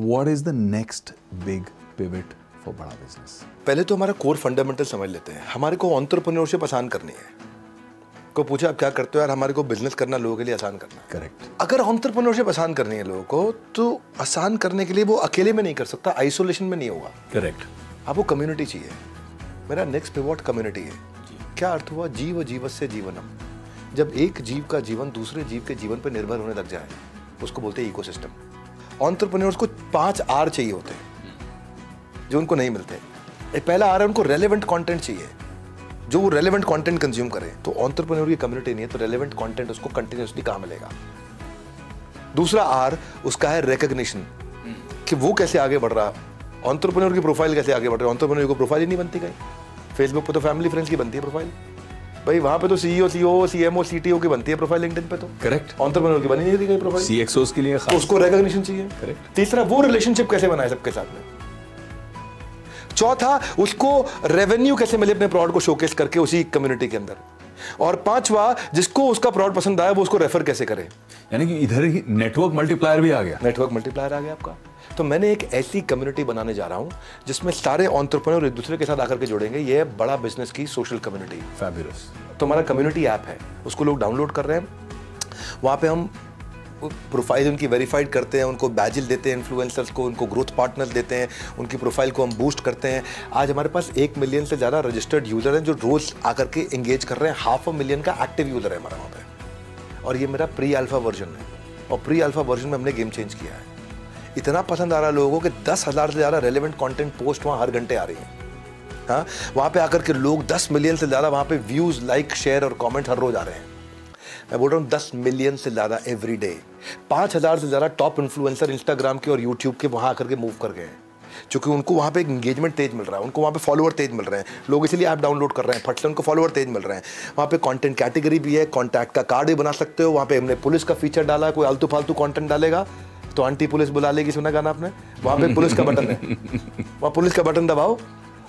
What is the next big pivot for बड़ा business? पहले तो हमारा कोर फंडामेंटल समझ लेते हैं। हमारे को ऑन्टरप्रन्योरशिप आसान करनी है। को पूछा आप क्या करते हो यार? हमारे को बिज़नेस करना लोगों के लिए आसान करना Correct. अगर ऑन्टरप्रनोरशिप आसान करनी है लोगों को तो आसान करने के लिए वो अकेले में नहीं कर सकता आइसोलेशन में नहीं होगा। Correct. आपको कम्युनिटी चाहिए। मेरा नेक्स्ट पिवोट कम्युनिटी है। क्या अर्थ हुआ? जीव जीवस्य जीवनम। जब एक जीव का जीवन दूसरे जीव के जीवन पर निर्भर होने लग जाए उसको बोलते हैं इकोसिस्टम ऑन्टरप्रन्योर्स को पाँच आर चाहिए होते हैं, जो उनको नहीं मिलते। एक पहला आर है, उनको रेलेवेंट कंटेंट चाहिए। जो वो रेलेवेंट कंटेंट कंज्यूम करे तो ऑन्टरप्रन्योर की कम्युनिटी नहीं है तो रेलेवेंट कंटेंट उसको कंटिन्यूसली कहाँ मिलेगा? दूसरा आर उसका है रिकग्निशन कि वो कैसे आगे बढ़ रहा। ऑन्टरप्रन्योर की प्रोफ़ाइल कैसे आगे बढ़ रही है? ऑन्टरप्रन्योर की प्रोफ़ाइल ही नहीं बनती कहीं। फेसबुक पे तो फैमिली फ्रेंड्स की बनती है प्रोफ़ाइल भाई वहाँ पे तो सीईओ सीओ सीएमओ सीटीओ की बनती है प्रोफ़ाइल लिंक्डइन पे तो। करेक्ट ऑन्टरप्रेन्योर की बनी नहीं थी प्रोफ़ाइल सीएक्सओ के लिए तो खास। उसको रिकॉग्निशन चाहिए। करेक्ट तीसरा वो रिलेशनशिप कैसे बनाए सबके साथ में? चौथा उसको रेवेन्यू कैसे मिले अपने प्रोडक्ट को शोकेस करके उसी कम्युनिटी के अंदर? और पांचवा जिसको उसका प्रोडक्ट पसंद आया वो उसको रेफर कैसे करे? यानी कि इधर ही नेटवर्क मल्टीप्लायर भी आ गया। नेटवर्क मल्टीप्लायर आ गया आपका। तो मैंने एक ऐसी कम्युनिटी बनाने जा रहा हूँ जिसमें सारे ऑन्टरप्रनर एक दूसरे के साथ आकर के जुड़ेंगे। ये है बड़ा बिज़नेस की सोशल कम्युनिटी फैबुलस तो हमारा कम्युनिटी ऐप है उसको लोग डाउनलोड कर रहे हैं। वहाँ पे हम प्रोफ़ाइल उनकी वेरीफाइड करते हैं, उनको बैजिल देते हैं इन्फ्लुएंसर्स को, उनको ग्रोथ पार्टनर देते हैं, उनकी प्रोफ़ाइल को हम बूस्ट करते हैं। आज हमारे पास एक मिलियन से ज़्यादा रजिस्टर्ड यूज़र हैं जो रोज़ आकर के इंगेज कर रहे हैं। हाफ़ अ मिलियन का एक्टिव यूज़र है हमारा वहाँ पर और ये मेरा प्री अल्फ़ा वर्जन है। और प्री अल्फ़ा वर्जन में हमने गेम चेंज किया है। इतना पसंद आ रहा है लोगों को कि दस हज़ार से ज़्यादा रेलिवेंट कंटेंट पोस्ट वहाँ हर घंटे आ रही है। हाँ? वहाँ पे आकर के लोग दस मिलियन से ज़्यादा वहाँ पे व्यूज़ लाइक शेयर और कमेंट हर रोज़ आ रहे हैं। मैं बोल रहा हूँ दस मिलियन से ज़्यादा एवरी डे पाँच हज़ार से ज़्यादा टॉप इन्फ्लुएंसर इंस्टाग्राम के और यूट्यूब के वहाँ आकर के मूव कर गए हैं। क्योंकि उनको वहाँ पे एक इंगेजमेंट तेज मिल रहा है उनको वहाँ पे फॉलोअर तेज मिल रहे हैं। लोग इसलिए ऐप डाउनलोड कर रहे हैं फट से उनको फॉलोअर तेज मिल रहे हैं। वहाँ पे कंटेंट कैटेगरी भी है कॉन्टैक्ट का कार्ड भी बना सकते हो। वहाँ पे हमने पुलिस का फीचर डाला है कोई आलतू फालतू कॉन्टेंट डालेगा तो आंटी पुलिस बुला लेगी सुना गाना आपने? वहाँ पे पुलिस का बटन है। वहाँ पुलिस का बटन दबाओ।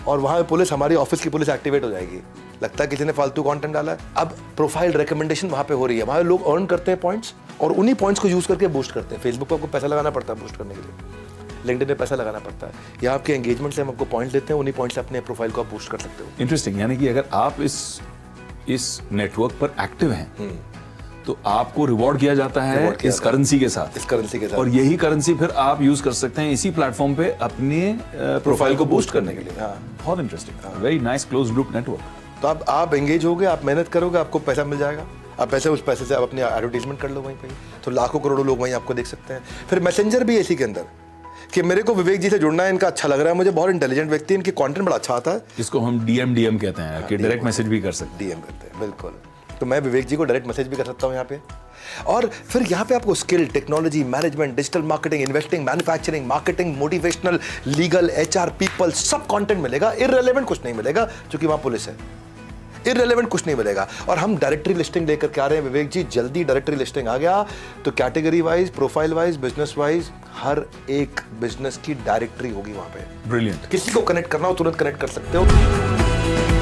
और वहाँ पे पुलिस हमारी ऑफ़िस की पुलिस एक्टिवेट हो जाएगी। लगता है किसी ने फालतू कंटेंट डाला है। अब प्रोफ़ाइल रिकमेंडेशन वहाँ पे हो रही है। वहाँ लोग अर्न करते हैं पॉइंट्स और उन्हीं पॉइंट्स को यूज़ करके बूस्ट करते हैं। फेसबुक पर आपको पैसा लगाना पड़ता है बूस्ट करने के लिए। लिंकडिन में पैसा लगाना पड़ता है। या आपके एंगेजमेंट से हम आपको पॉइंट्स देते हैं उन्हीं पॉइंट्स से अपने प्रोफ़ाइल को आप बूस्ट कर सकते हो। इंटरेस्टिंग यानी कि अगर आप इस इस नेटवर्क पर एक्टिव हैं तो आपको रिवॉर्ड किया जाता है किया इस करेंसी के साथ। इस करेंसी के साथ। और यही करेंसी फिर आप यूज़ कर सकते हैं इसी प्लेटफॉर्म पे अपने प्रोफ़ाइल को बूस्ट करने के लिए। हाँ। बहुत interesting very nice close group network तो आप आप एंगेज होगे आप मेहनत करोगे आपको पैसा मिल जाएगा। आप पैसे उस पैसे से आप अपनी एडवर्टीजमेंट कर लो वहीं पे। तो लाखों करोड़ों लोग वहीं आपको देख सकते हैं। फिर मैसेंजर भी इसी के अंदर कि मेरे को विवेक जी से जुड़ना है इनका अच्छा लग रहा है मुझे बहुत इंटेलिजेंट व्यक्ति है इनकी कंटेंट बड़ा अच्छा आता है। जिसको हम डीएम डीएम कहते हैं कि डायरेक्ट मैसेज भी कर सकते डीएम करते हैं बिल्कुल। तो मैं विवेक जी को डायरेक्ट मैसेज भी कर सकता हूँ यहाँ पे। और फिर यहाँ पे आपको skill technology management digital marketing investing manufacturing marketing motivational legal HR people सब कंटेंट मिलेगा। इररेलेवेंट कुछ नहीं मिलेगा क्योंकि वहाँ पुलिस है। इररेलेवेंट कुछ नहीं मिलेगा। और हम डायरेक्टरी लिस्टिंग लेकर के आ रहे हैं विवेक जी जल्दी डायरेक्टरी लिस्टिंग आ गया। तो category wise profile wise business wise हर एक बिज़नेस की डायरेक्टरी होगी वहाँ पे। ब्रिलियंट किसी को कनेक्ट करना हो तुरंत कनेक्ट कर सकते हो।